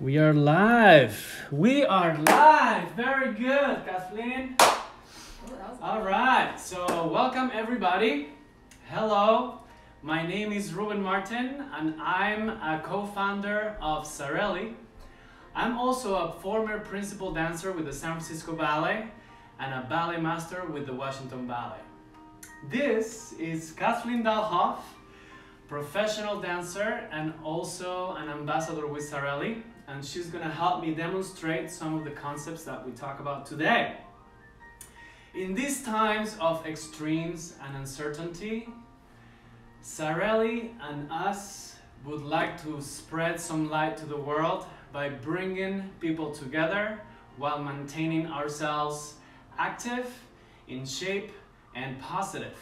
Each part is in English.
We are live. We are live. Very good, Kathleen. All right. So, welcome everybody. Hello. My name is Ruben Martin, and I'm a co-founder of Zarely. I'm also a former principal dancer with the San Francisco Ballet and a ballet master with the Washington Ballet. This is Kathleen Dalhoff, professional dancer and also an ambassador with Zarely, and she's gonna help me demonstrate some of the concepts that we talk about today. In these times of extremes and uncertainty, Zarely and us would like to spread some light to the world by bringing people together while maintaining ourselves active, in shape, and positive.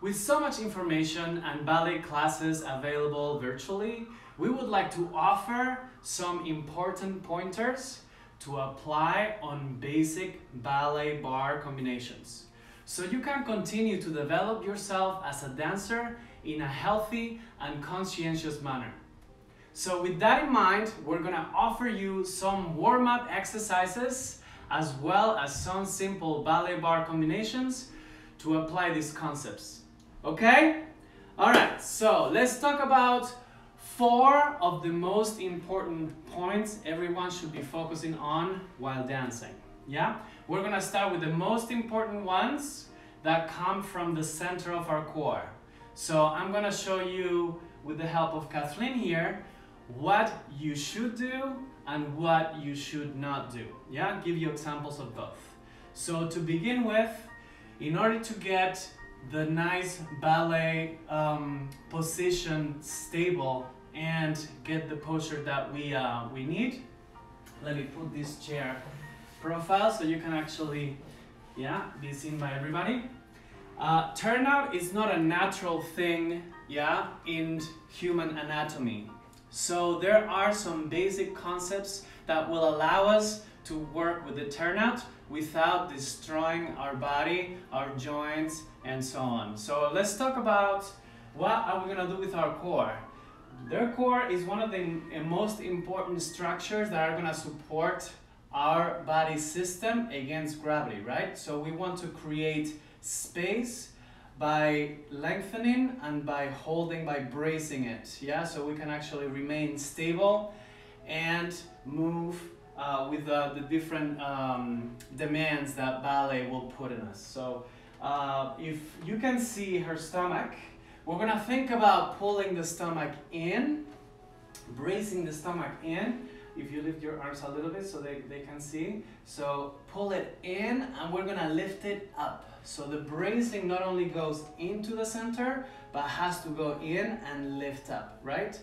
With so much information and ballet classes available virtually, we would like to offer some important pointers to apply on basic ballet barre combinations. So you can continue to develop yourself as a dancer in a healthy and conscientious manner. So with that in mind, we're gonna offer you some warm-up exercises as well as some simple ballet barre combinations to apply these concepts. Okay? All right, so let's talk about four of the most important points everyone should be focusing on while dancing. Yeah? We're gonna start with the most important ones that come from the center of our core. So I'm gonna show you, with the help of Kathleen here, what you should do and what you should not do. Yeah, give you examples of both. So to begin with, in order to get the nice ballet um, position stable and get the posture that we, uh, we need, let me put this chair profile so you can actually yeah, be seen by everybody. Uh, turnout is not a natural thing yeah, in human anatomy. So there are some basic concepts that will allow us to work with the turnout without destroying our body, our joints, and so on. So let's talk about what are we gonna do with our core. Their core is one of the most important structures that are gonna support our body system against gravity, right? So we want to create space by lengthening and by holding, by bracing it, yeah? So we can actually remain stable and move uh, with uh, the different um, demands that ballet will put in us. So uh, if you can see her stomach, we're gonna think about pulling the stomach in, bracing the stomach in. If you lift your arms a little bit so they, they can see. So pull it in and we're gonna lift it up. So the bracing not only goes into the center, but has to go in and lift up, right?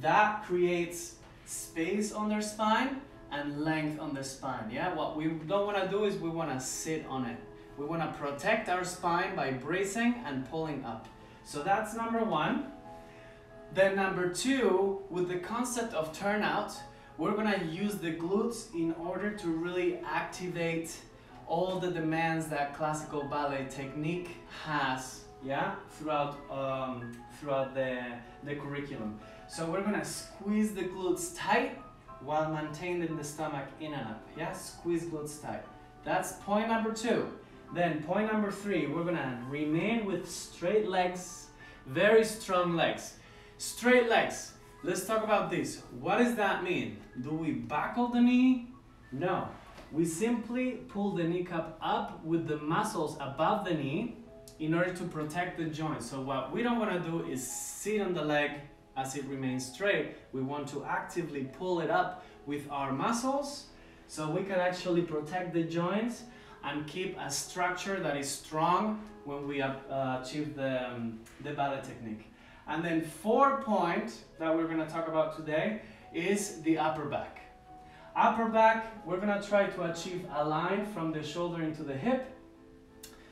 That creates space on their spine and length on the spine, yeah? What we don't wanna do is we wanna sit on it. We wanna protect our spine by bracing and pulling up. So that's number one. Then number two, with the concept of turnout, we're gonna use the glutes in order to really activate all the demands that classical ballet technique has, yeah, throughout um, throughout the the curriculum. So we're gonna squeeze the glutes tight while maintaining the stomach in and up. Yeah, squeeze glutes tight. That's point number two. Then point number three, we're gonna remain with straight legs, very strong legs. Straight legs. Let's talk about this. What does that mean? Do we buckle the knee? No. We simply pull the kneecap up with the muscles above the knee in order to protect the joint. So what we don't want to do is sit on the leg as it remains straight. We want to actively pull it up with our muscles so we can actually protect the joints and keep a structure that is strong when we uh, achieve the, um, the ballet technique. And then four point that we're gonna talk about today is the upper back. Upper back, we're gonna try to achieve a line from the shoulder into the hip.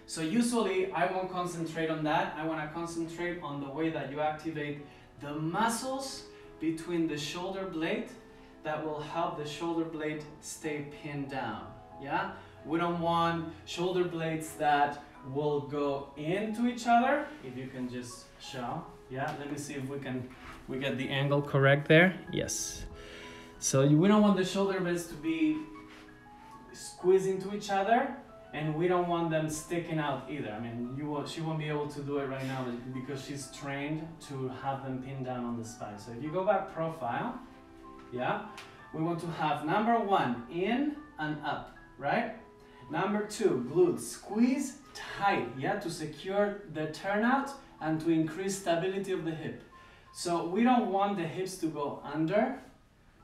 So usually I won't concentrate on that. I wanna concentrate on the way that you activate the muscles between the shoulder blade that will help the shoulder blade stay pinned down, yeah? We don't want shoulder blades that will go into each other. If you can just show, yeah? Let me see if we can, we get the angle correct there. Yes. So we don't want the shoulder blades to be squeezed into each other and we don't want them sticking out either. I mean, you will, she won't be able to do it right now because she's trained to have them pinned down on the spine. So if you go back profile, yeah, we want to have number one, in and up, right? Number two, glutes, squeeze tight, yeah, to secure the turnout and to increase stability of the hip. So we don't want the hips to go under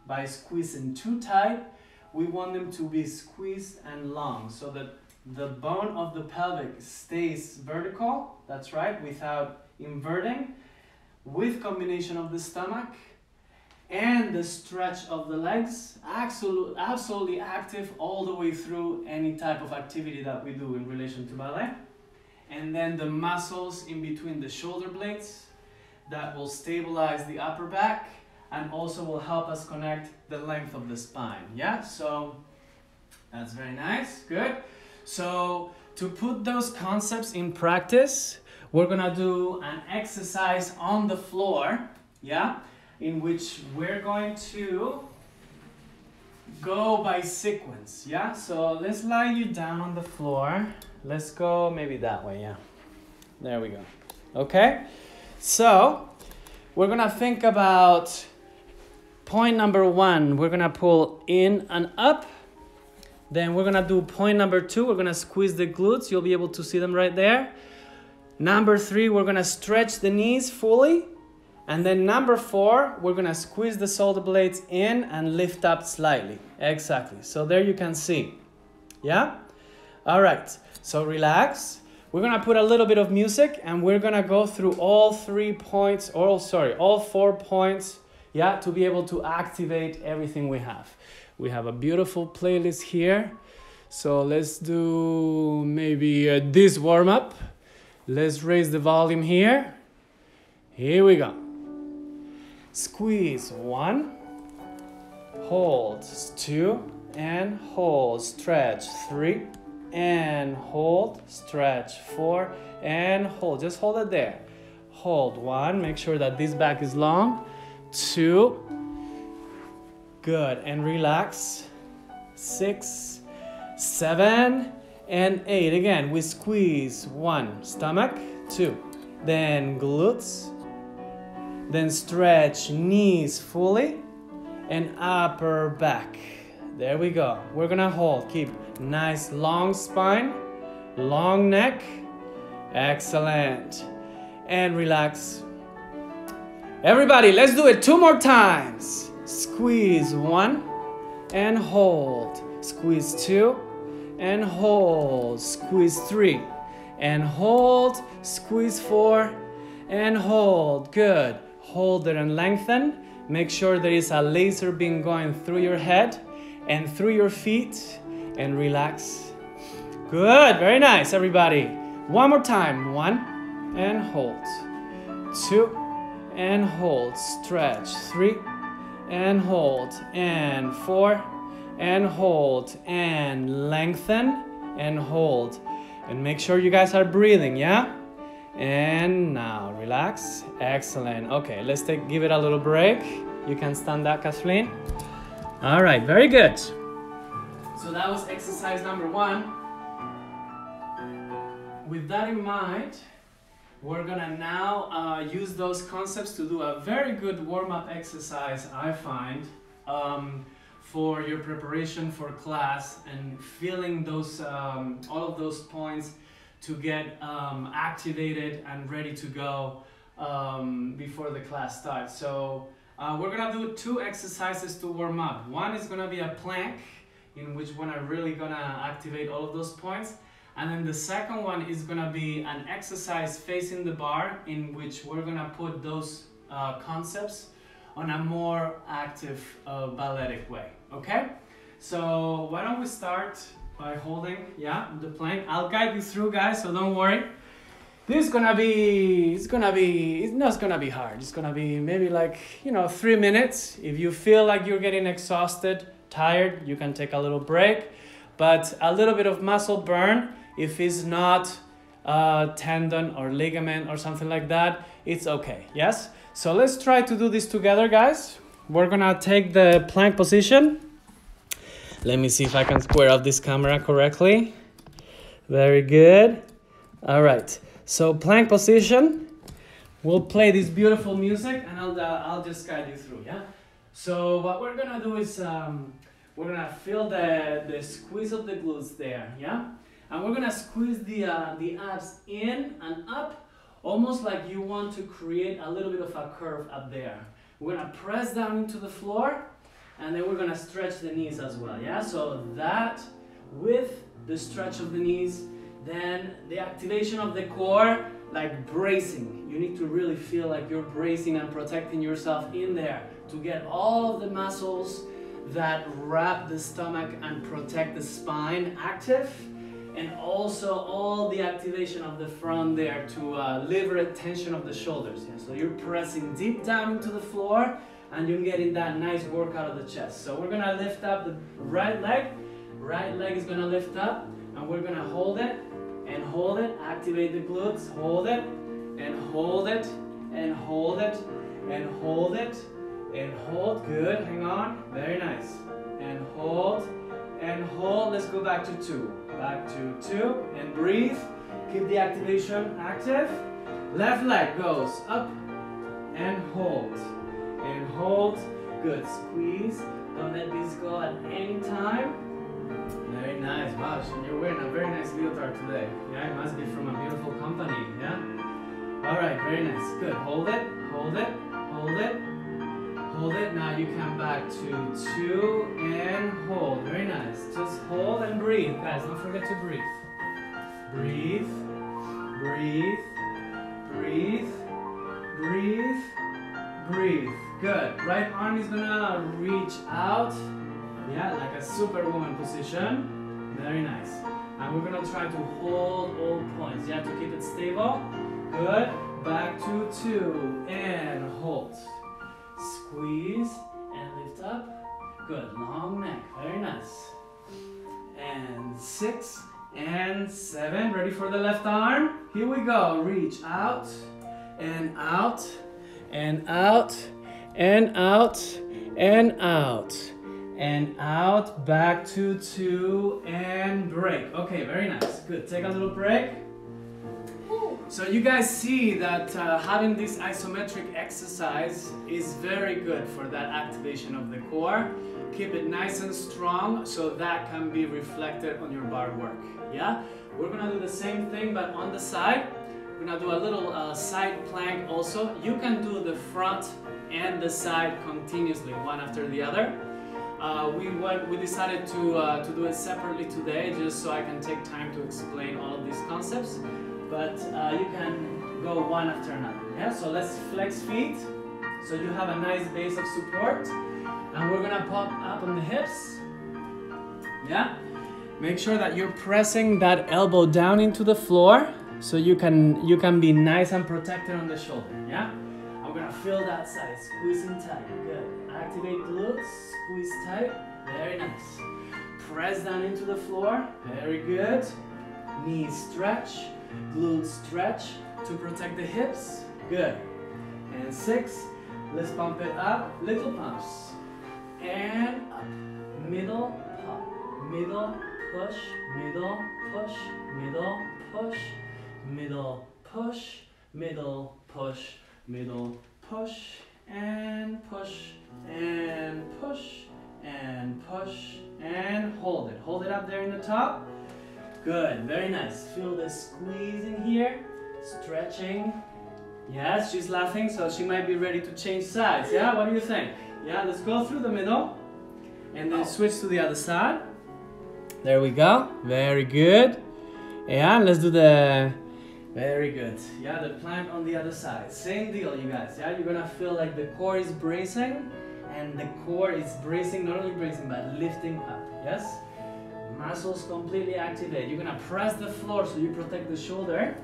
by squeezing too tight. We want them to be squeezed and long so that the bone of the pelvic stays vertical, that's right, without inverting, with combination of the stomach and the stretch of the legs, absolutely, absolutely active all the way through any type of activity that we do in relation to ballet. And then the muscles in between the shoulder blades that will stabilize the upper back and also will help us connect the length of the spine. Yeah, so that's very nice, good. So to put those concepts in practice, we're gonna do an exercise on the floor, yeah, in which we're going to go by sequence, yeah? So let's lie you down on the floor. Let's go maybe that way, yeah. There we go. Okay? So we're gonna think about point number one. We're gonna pull in and up then we're gonna do point number two. We're gonna squeeze the glutes. You'll be able to see them right there. Number three, we're gonna stretch the knees fully. And then number four, we're gonna squeeze the shoulder blades in and lift up slightly. Exactly. So there you can see. Yeah? All right. So relax. We're gonna put a little bit of music and we're gonna go through all three points, or sorry, all four points, yeah, to be able to activate everything we have. We have a beautiful playlist here. So let's do maybe uh, this warm up. Let's raise the volume here. Here we go. Squeeze one, hold two, and hold, stretch three, and hold, stretch four, and hold. Just hold it there. Hold one, make sure that this back is long. Two, Good. And relax. Six, seven, and eight. Again, we squeeze. One, stomach. Two. Then glutes. Then stretch knees fully. And upper back. There we go. We're gonna hold. Keep nice long spine, long neck. Excellent. And relax. Everybody, let's do it two more times. Squeeze one and hold. Squeeze two and hold. Squeeze three and hold. Squeeze four and hold. Good. Hold it and lengthen. Make sure there is a laser beam going through your head and through your feet and relax. Good. Very nice, everybody. One more time. One and hold. Two and hold. Stretch. Three and hold and four and hold and lengthen and hold and make sure you guys are breathing yeah and now relax. Excellent. Okay let's take give it a little break. You can stand up kathleen. All right very good. So that was exercise number one. With that in mind we're gonna now uh, use those concepts to do a very good warm-up exercise, I find, um, for your preparation for class and feeling those, um, all of those points to get um, activated and ready to go um, before the class starts. So uh, we're gonna do two exercises to warm up. One is gonna be a plank in which we're really gonna activate all of those points. And then the second one is gonna be an exercise facing the barre in which we're gonna put those uh, concepts on a more active uh, balletic way, okay? So why don't we start by holding, yeah, the plank. I'll guide you through guys, so don't worry. This is gonna be, it's gonna be, it's not gonna be hard. It's gonna be maybe like, you know, three minutes. If you feel like you're getting exhausted, tired, you can take a little break. But a little bit of muscle burn if it's not a tendon or ligament or something like that, it's okay, yes? So let's try to do this together, guys. we're gonna take the plank position. Let me see if I can square up this camera correctly. Very good. All right. So plank position. We'll play this beautiful music, and I'll uh, I'll just guide you through. Yeah. So what we're gonna do is um, we're gonna feel the the squeeze of the glutes there. Yeah. And we're gonna squeeze the uh, the abs in and up, almost like you want to create a little bit of a curve up there. We're gonna press down into the floor, and then we're gonna stretch the knees as well. Yeah. So that with the stretch of the knees then the activation of the core, like bracing. You need to really feel like you're bracing and protecting yourself in there to get all of the muscles that wrap the stomach and protect the spine active and also all the activation of the front there to uh, liberate tension of the shoulders. Yeah? So you're pressing deep down into the floor and you're getting that nice workout of the chest. So we're gonna lift up the right leg, right leg is gonna lift up and we're gonna hold it and hold it, activate the glutes, hold it, and hold it, and hold it, and hold it, and hold, good, hang on, very nice, and hold, and hold, let's go back to two, back to two, and breathe, keep the activation active, left leg goes up, and hold, and hold, good, squeeze, don't let this go at any time, very nice. Wow, you're wearing a very nice leotard today. Yeah, it must be from a beautiful company. Yeah? All right, very nice. Good. Hold it, hold it, hold it, hold it. Now you come back to two and hold. Very nice. Just hold and breathe. Guys, don't forget to breathe. Breathe, breathe, breathe, breathe, breathe. Good. Right arm is gonna reach out yeah, like a superwoman position. Very nice. And we're gonna try to hold all points. Have to keep it stable. Good. Back to two and hold. Squeeze and lift up. Good. Long neck. Very nice. And six and seven. Ready for the left arm? Here we go. Reach out and out and out and out and out and out, back to two, and break. Okay, very nice. Good. Take a little break. So you guys see that uh, having this isometric exercise is very good for that activation of the core. Keep it nice and strong so that can be reflected on your barre work. Yeah? We're gonna do the same thing but on the side. We're gonna do a little uh, side plank also. You can do the front and the side continuously, one after the other. Uh, we went, we decided to uh, to do it separately today, just so I can take time to explain all of these concepts. But uh, you can go one after another. Yeah. So let's flex feet, so you have a nice base of support, and we're gonna pop up on the hips. Yeah. Make sure that you're pressing that elbow down into the floor, so you can you can be nice and protected on the shoulder. Yeah. I'm gonna feel that side, squeezing tight. Good. Activate glutes squeeze tight. Very nice. Press down into the floor. Very good. Knees stretch. Glutes stretch to protect the hips. Good. And six. Let's pump it up. Little pumps. And up. Middle, pump. Middle, push. Middle, push. Middle, push. Middle, push. Middle, push. Middle, push. Middle, push and push and push and push and hold it. Hold it up there in the top. Good, very nice. Feel the squeeze in here, stretching. Yes, she's laughing, so she might be ready to change sides. Yeah, what do you think? Yeah, let's go through the middle and then switch to the other side. There we go. Very good. Yeah, let's do the very good. Yeah, the plank on the other side. Same deal, you guys. Yeah, you're gonna feel like the core is bracing and the core is bracing, not only bracing, but lifting up, yes? Muscles completely activate. You're gonna press the floor so you protect the shoulder.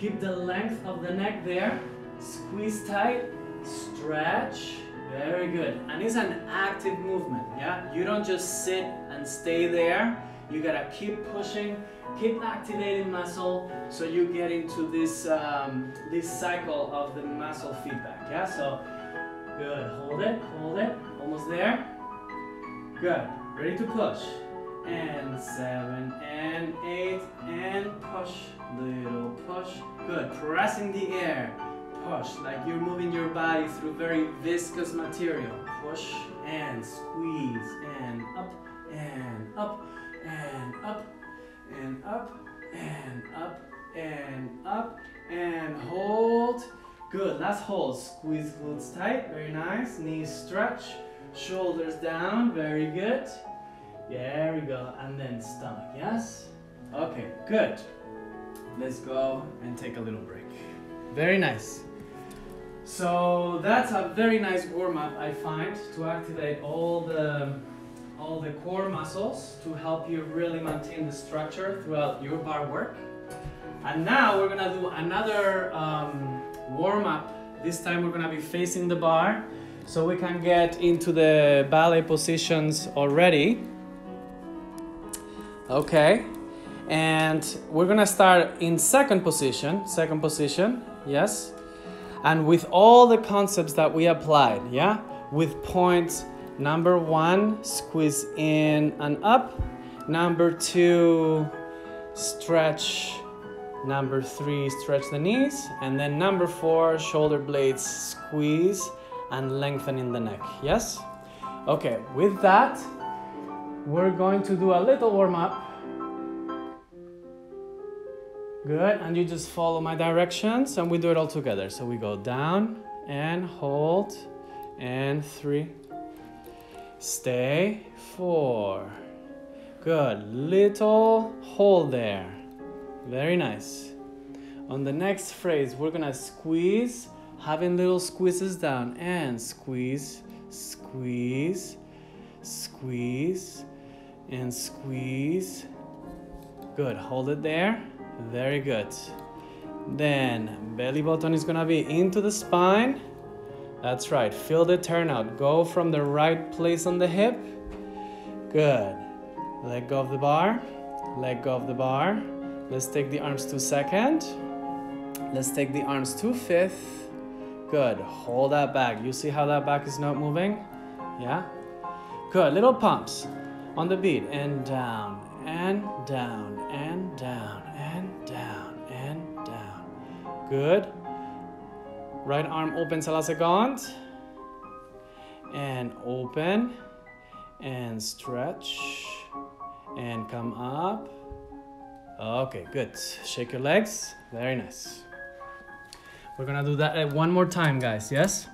Keep the length of the neck there. Squeeze tight, stretch. Very good. And it's an active movement, yeah? You don't just sit and stay there. You gotta keep pushing, keep activating muscle so you get into this, um, this cycle of the muscle feedback, yeah? So Good. Hold it. Hold it. Almost there. Good. Ready to push. And seven and eight and push. Little push. Good. Pressing the air. Push like you're moving your body through very viscous material. Push and squeeze and up and up and up and up and up and up and hold. Good, last hold. Squeeze glutes tight, very nice. Knees stretch, shoulders down, very good. There we go, and then stomach, yes? Okay, good. Let's go and take a little break. Very nice. So that's a very nice warm-up I find to activate all the all the core muscles to help you really maintain the structure throughout your barre work. And now we're gonna do another um, warm up. This time we're gonna be facing the barre so we can get into the ballet positions already. Okay, and we're gonna start in second position, second position, yes. And with all the concepts that we applied, yeah, with points number one, squeeze in and up, number two, stretch Number three, stretch the knees. And then number four, shoulder blades squeeze and lengthen in the neck. Yes? Okay, with that, we're going to do a little warm up. Good, and you just follow my directions and we do it all together. So we go down and hold and three. Stay, four. Good, little hold there. Very nice. On the next phrase, we're gonna squeeze, having little squeezes down, and squeeze, squeeze, squeeze, and squeeze. Good, hold it there. Very good. Then belly button is gonna be into the spine. That's right, feel the turnout. Go from the right place on the hip. Good. Let go of the barre. Let go of the barre. Let's take the arms to second. Let's take the arms to fifth. Good. Hold that back. You see how that back is not moving? Yeah? Good. Little pumps on the beat. And down, and down, and down, and down, and down. Good. Right arm opens a la seconde. And open. And stretch. And come up Okay, good. Shake your legs. Very nice. We're gonna do that uh, one more time, guys, yes?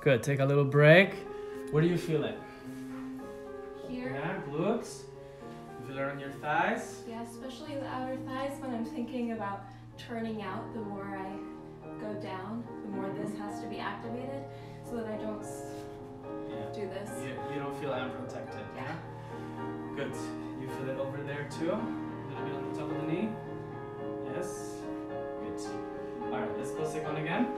Good, take a little break. Where do you feel it? Here. Yeah, glutes. You feel it on your thighs? Yeah, especially the outer thighs when I'm thinking about turning out, the more I go down, the more this has to be activated so that I don't yeah. do this. You, you don't feel unprotected, yeah? yeah? Good. You feel it over there too? A little bit on the top of the knee? Yes? Good. Alright, let's go second again.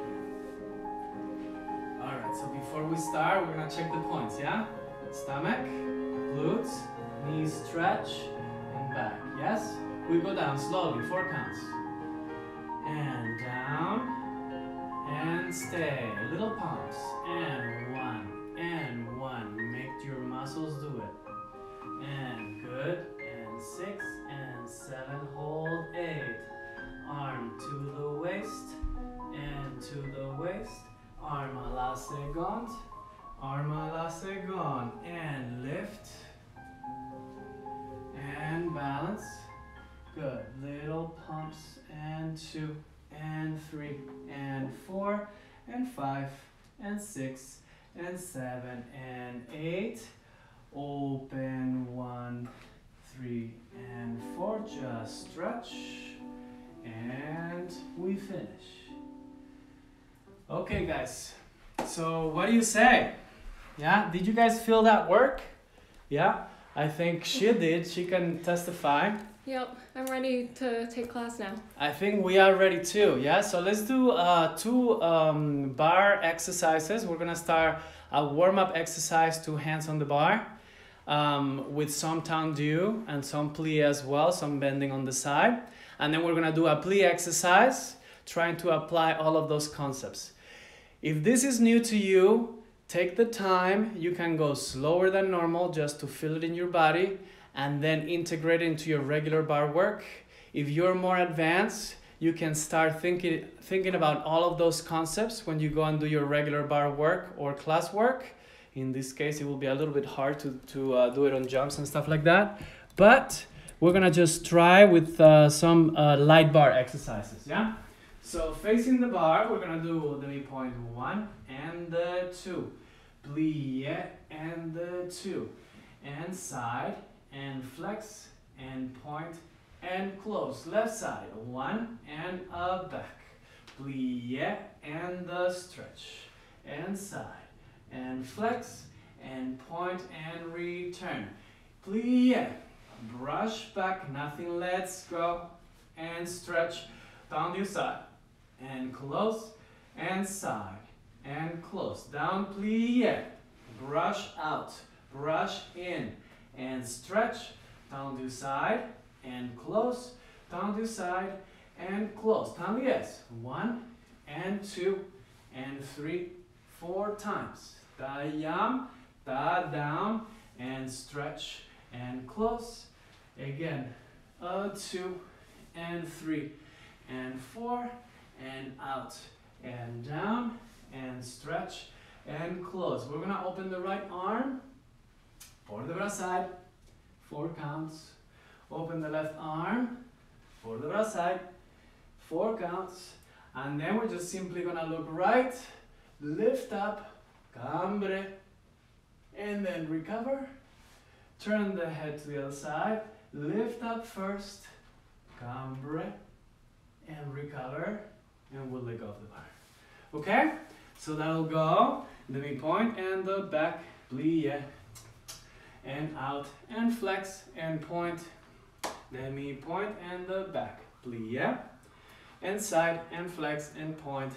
Alright, so before we start, we're gonna check the points, yeah? Stomach, glutes, knees stretch, and back, yes? We go down slowly, four counts. And down, and stay. Little pumps, and And seven. And eight. Open one, three, and four. Just stretch. And we finish. Okay, guys. So, what do you say? Yeah? Did you guys feel that work? Yeah? I think she did. She can testify. Yep, I'm ready to take class now. I think we are ready too. Yeah, so let's do uh, two um, barre exercises. We're gonna start a warm up exercise, two hands on the barre um, with some tendu and some plie as well, some bending on the side. And then we're gonna do a plie exercise, trying to apply all of those concepts. If this is new to you, take the time. You can go slower than normal just to feel it in your body and then integrate it into your regular barre work. If you're more advanced, you can start thinking, thinking about all of those concepts when you go and do your regular barre work or class work. In this case, it will be a little bit hard to, to uh, do it on jumps and stuff like that. But we're gonna just try with uh, some uh, light barre exercises, yeah? So facing the barre, we're gonna do the midpoint one and the two. Plie and the two. And side and flex and point and close. Left side, one and a back. Plie and the stretch. And side and flex and point and return. Plie, brush back, nothing, let's go. And stretch down the side and close and side and close. Down, plie, brush out, brush in and stretch down to side and close, down to side and close. Yes. One and two and three, four times. Da yam, da down and stretch and close. Again, a two and three and four and out and down and stretch and close. We're gonna open the right arm for the right side, four counts. Open the left arm for the right side, four counts. And then we're just simply gonna look right, lift up, cambre, and then recover. Turn the head to the other side, lift up first, cambre, and recover, and we'll let go of the barre. Okay? So that'll go the midpoint and the back, plie, and out, and flex, and point, the midpoint and the back, plie, and side, and flex, and point,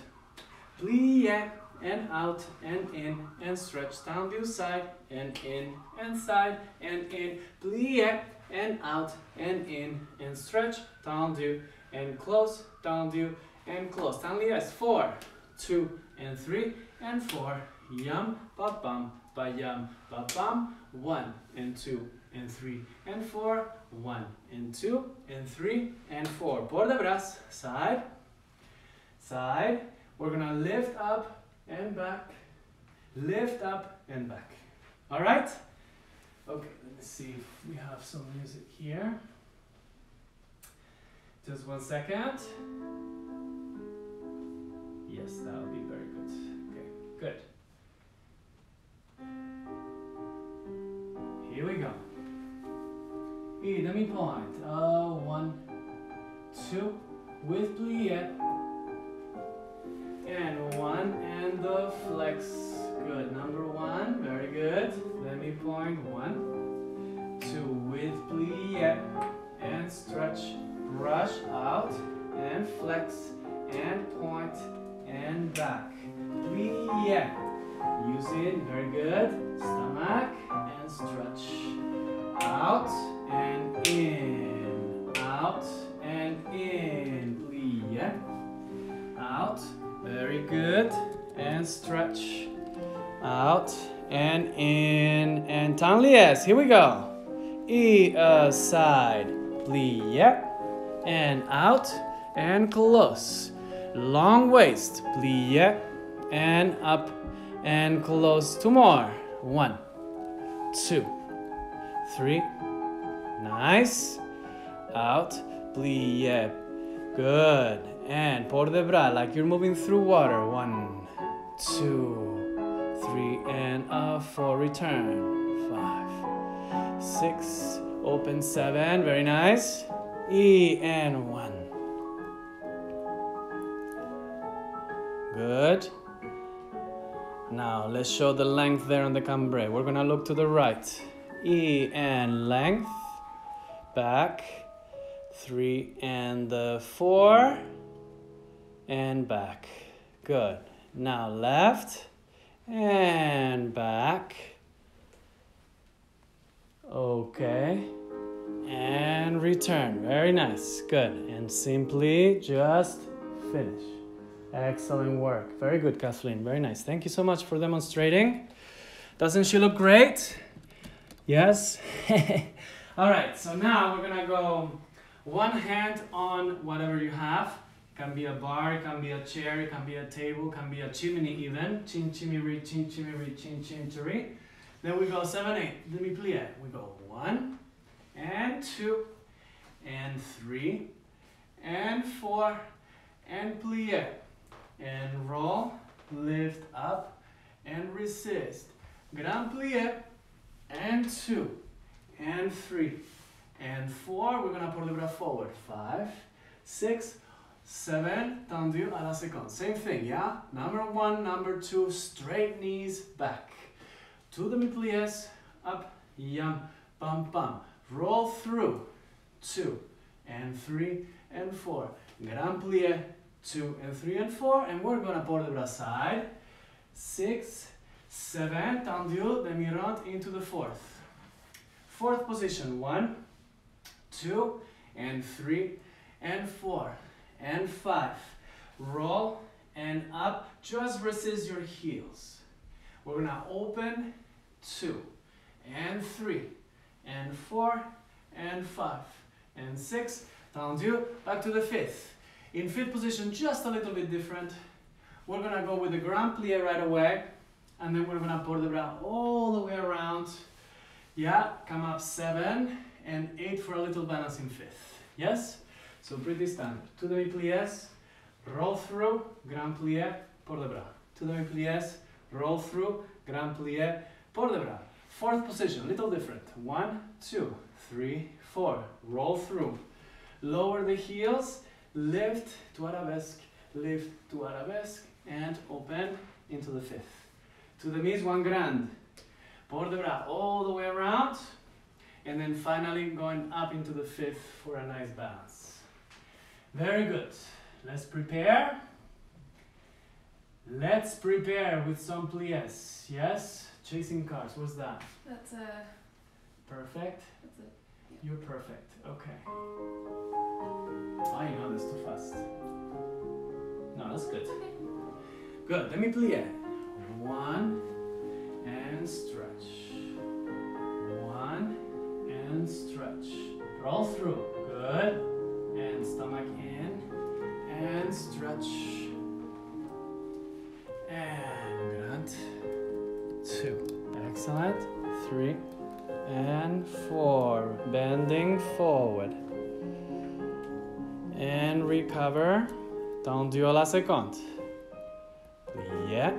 plie, and out, and in, and stretch down to side, and in, and side, and in, plie, and out, and in, and stretch, down to, and close, down to, and close. Down yes, four, two, and three, and four. Yum, ba bum, ba yum, ba bum. One, and two, and three, and four. One, and two, and three, and four. Por bras, side, side. We're gonna lift up and back, lift up and back. All right? Okay, let's see if we have some music here. Just one second. Yes, that would be very good. Okay, good. Point. Uh, one, two, with plie. And one, and the flex. Good. Number one, very good. Let me point. One, two, with plie. And stretch, brush out, and flex, and point, and back. Plie. Use it, very good. Stomach and stretch. Out and in. Out and in. Plie. Out. Very good. And stretch. Out and in. And Tanlies. Here we go. E uh, side. Plie. And out and close. Long waist, plie, and up and close. Two more. One, two, three. Nice. Out, plie. Good. And port de bras, like you're moving through water. One, two, three, and a four. Return. Five, six, open seven. Very nice. E and one. Good. Now let's show the length there on the cambre. We're gonna look to the right. E and length. Back. Three and the four. And back. Good. Now left and back. Okay. And return. Very nice. Good. And simply just finish. Excellent work. Very good, Kathleen. Very nice. Thank you so much for demonstrating. Doesn't she look great? Yes? All right, so now we're gonna go one hand on whatever you have. Can be a barre, it can be a chair, it can be a table, can be a chimney even. Chin chimiri, chin chimiri, chin chiri. Then we go seven, eight. Demi plie. We go one and two and three and four and plie and roll, lift up and resist. Grand plie and two and three and four. We're gonna pull the bras forward. Five, six, seven, tendu à la seconde. Same thing, yeah? Number one, number two, straight knees back. Two demi-pliés, up, yum, bum, bum. Roll through, two, and three, and four. Grand plié, two, and three, and four. And we're gonna port de bras side. Six, seven, tendu, demi-rond into the fourth. Fourth position, one, two, and three, and four and five. Roll and up, just resist your heels. We're gonna open two and three and four and five and six. Tendu, back to the fifth. In fifth position, just a little bit different. We're gonna go with the grand plie right away and then we're gonna port de bras all the way around. Yeah, come up seven and eight for a little balance in fifth. Yes? So pretty standard. Two demi-pliés, roll through, grand plié, port de bras. Two demi-pliés, roll through, grand plié, port de bras. Fourth position, little different. One, two, three, four. Roll through. Lower the heels, lift to arabesque, lift to arabesque, and open into the fifth. To the knees, one grand. Bras all the way around. And then finally going up into the fifth for a nice balance. Very good. Let's prepare. Let's prepare with some pliés. Yes? Chasing cars. What's that? That's a. Perfect. That's it. You're perfect. Okay. Oh, you know this too fast. No, that's good. Good. Let me plie. One and stretch. One and stretch. Roll through. Good. And stomach in. And stretch. And good two. Excellent. Three. And four. Bending forward. And recover. Tendu à la seconde. Yeah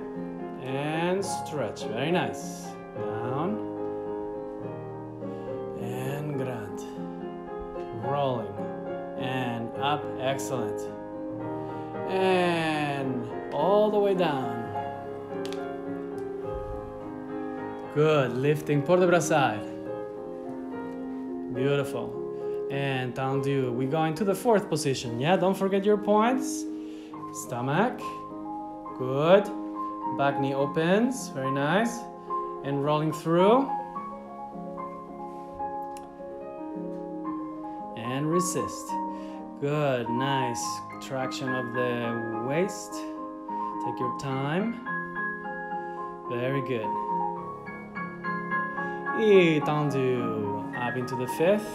and stretch very nice down and grand rolling and up, excellent. And all the way down. Good, lifting por the side. Beautiful. And down tendu. We go into the fourth position. Yeah, don't forget your points. Stomach. Good. Back knee opens. Very nice. And rolling through. And resist. Good, nice traction of the waist. Take your time. Very good. Tendu. Up into the fifth.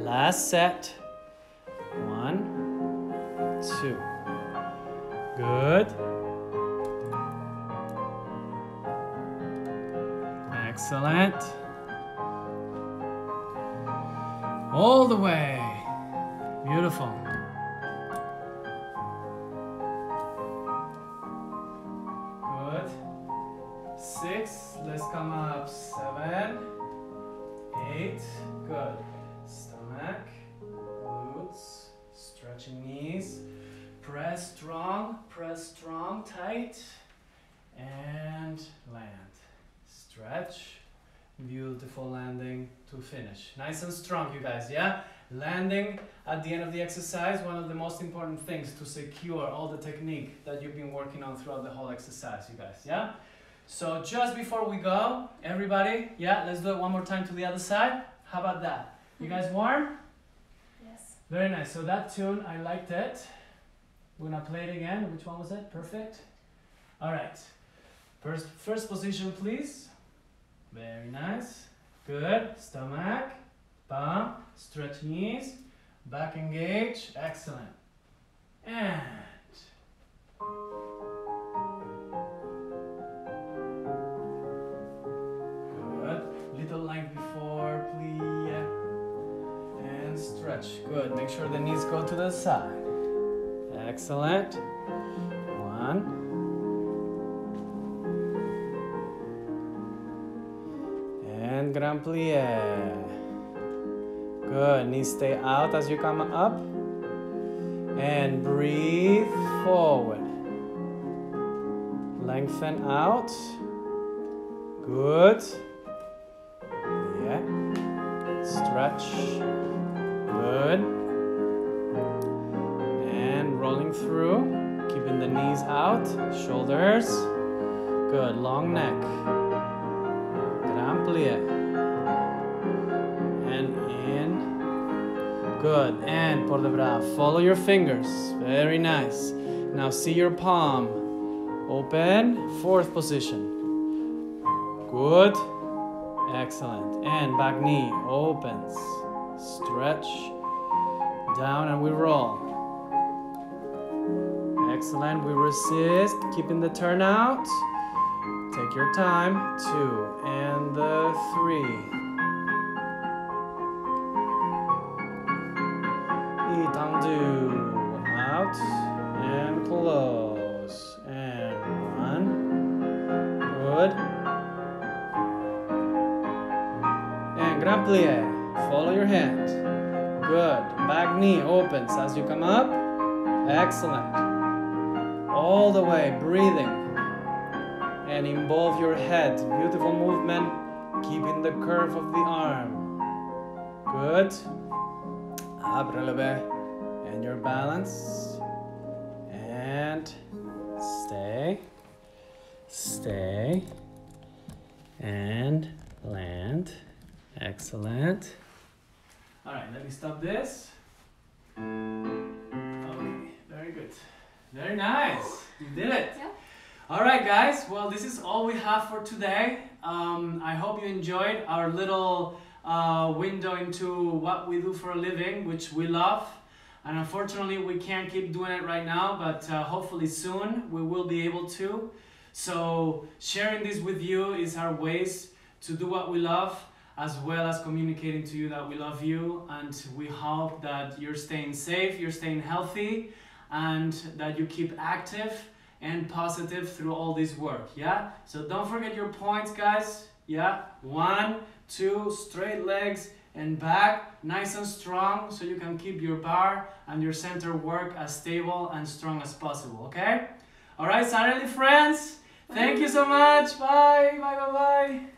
Last set. One, two. Good. Excellent. All the way. Beautiful. Good. Six. Let's come up. Seven. Eight. Good. Stomach. Glutes. Stretching knees. Press strong. Press strong. Tight. And land. Stretch. Beautiful landing to finish. Nice and strong, you guys, yeah? Landing at the end of the exercise, one of the most important things to secure all the technique that you've been working on throughout the whole exercise, you guys, yeah? So just before we go, everybody, yeah, let's do it one more time to the other side. How about that? You guys mm-hmm. warm? Yes. Very nice. So that tune, I liked it. We're gonna play it again. Which one was it? Perfect. All right. First, first position, please. Very nice. Good. Stomach, palm, stretch knees, back engage. Excellent. And good. Little length before, please. And stretch. Good. Make sure the knees go to the side. Excellent. One. Grand plie. Eh. Good. Knees stay out as you come up. And breathe forward. Lengthen out. Good. Yeah. Stretch. Good. And rolling through. Keeping the knees out. Shoulders. Good. Long neck. Good. And port de bras. Follow your fingers. Very nice. Now see your palm. Open. Fourth position. Good. Excellent. And back knee opens. Stretch. Down and we roll. Excellent. We resist. Keeping the turnout. Take your time. Two and the three. Plie. Follow your hand. Good. Back knee opens as you come up. Excellent. All the way, breathing. And involve your head. Beautiful movement. Keeping the curve of the arm. Good. Up releve. And your balance. And stay. Stay. And. Excellent. All right, let me stop this. Okay, very good. Very nice. You did it. Yeah. All right, guys. Well, this is all we have for today. Um, I hope you enjoyed our little uh, window into what we do for a living, which we love. And unfortunately, we can't keep doing it right now, but uh, hopefully soon we will be able to. So, sharing this with you is our ways to do what we love, as well as communicating to you that we love you. And we hope that you're staying safe, you're staying healthy, and that you keep active and positive through all this work. Yeah? So, don't forget your points, guys. Yeah? One, two, straight legs and back, nice and strong, so you can keep your barre and your center work as stable and strong as possible, okay? All right, Saturday friends, thank you so much. Bye, bye, bye, bye.